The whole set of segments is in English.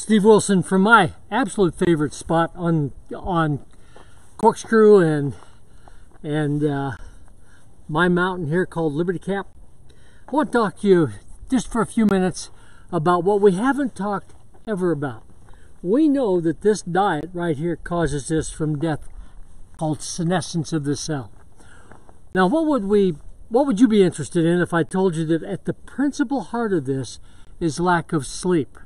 Steve Wilson from my absolute favorite spot on on Corkscrew and and uh, my mountain here called Liberty Cap. I want to talk to you just for a few minutes about what we haven't talked ever about. We know that this diet right here causes this from death called senescence of the cell. Now what would we what would you be interested in if I told you that at the principal heart of this is lack of sleep?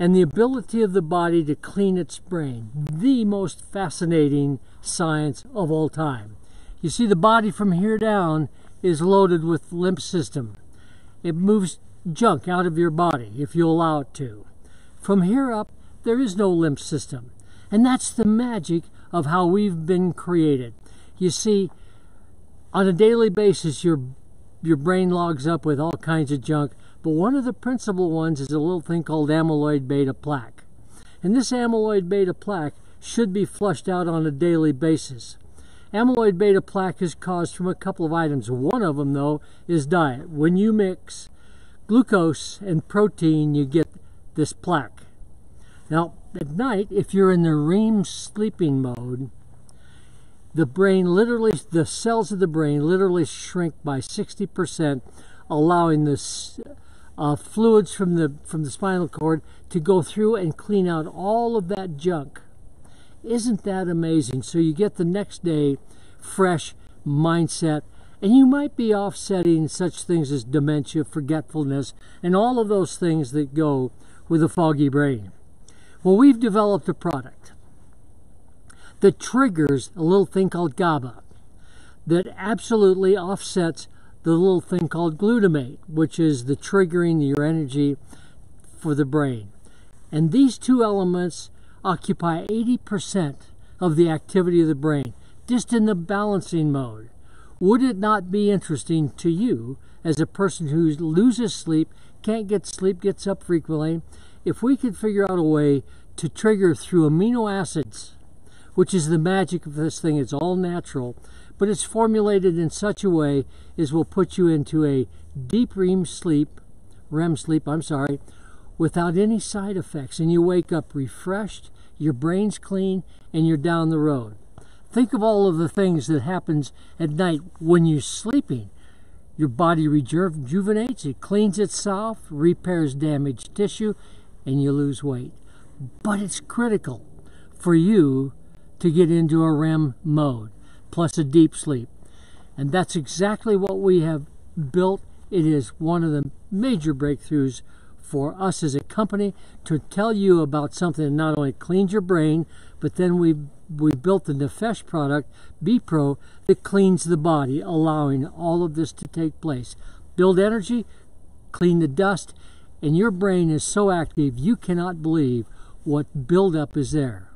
And the ability of the body to clean its brain. The most fascinating science of all time. You see, the body from here down is loaded with lymph system. It moves junk out of your body if you allow it to. From here up, there is no lymph system. And that's the magic of how we've been created. You see, on a daily basis, your, your brain logs up with all kinds of junk but one of the principal ones is a little thing called amyloid beta plaque. And this amyloid beta plaque should be flushed out on a daily basis. Amyloid beta plaque is caused from a couple of items. One of them, though, is diet. When you mix glucose and protein, you get this plaque. Now, at night, if you're in the REM sleeping mode, the brain literally, the cells of the brain literally shrink by 60%, allowing this uh, fluids from the from the spinal cord to go through and clean out all of that junk. Isn't that amazing? So you get the next day fresh mindset, and you might be offsetting such things as dementia, forgetfulness, and all of those things that go with a foggy brain. Well, we've developed a product that triggers a little thing called GABA that absolutely offsets the little thing called glutamate, which is the triggering your energy for the brain. And these two elements occupy 80% of the activity of the brain, just in the balancing mode. Would it not be interesting to you, as a person who loses sleep, can't get sleep, gets up frequently, if we could figure out a way to trigger through amino acids, which is the magic of this thing, it's all natural, but it's formulated in such a way as will put you into a deep REM sleep, REM sleep, I'm sorry, without any side effects. And you wake up refreshed, your brain's clean, and you're down the road. Think of all of the things that happens at night when you're sleeping. Your body rejuvenates, it cleans itself, repairs damaged tissue, and you lose weight. But it's critical for you to get into a REM mode plus a deep sleep. And that's exactly what we have built. It is one of the major breakthroughs for us as a company to tell you about something that not only cleans your brain, but then we we built the Nefesh product, B-Pro, that cleans the body, allowing all of this to take place. Build energy, clean the dust, and your brain is so active you cannot believe what buildup is there.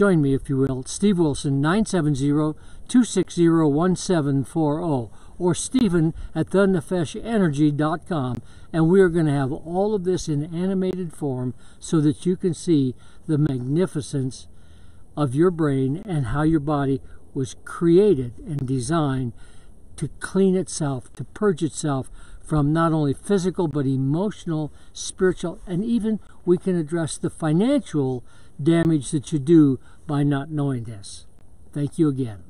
Join me, if you will, Steve Wilson, 970-260-1740, or Stephen at thenefeshenergy.com, and we are going to have all of this in animated form so that you can see the magnificence of your brain and how your body was created and designed to clean itself, to purge itself from not only physical but emotional, spiritual, and even we can address the financial damage that you do by not knowing this. Thank you again.